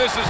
this is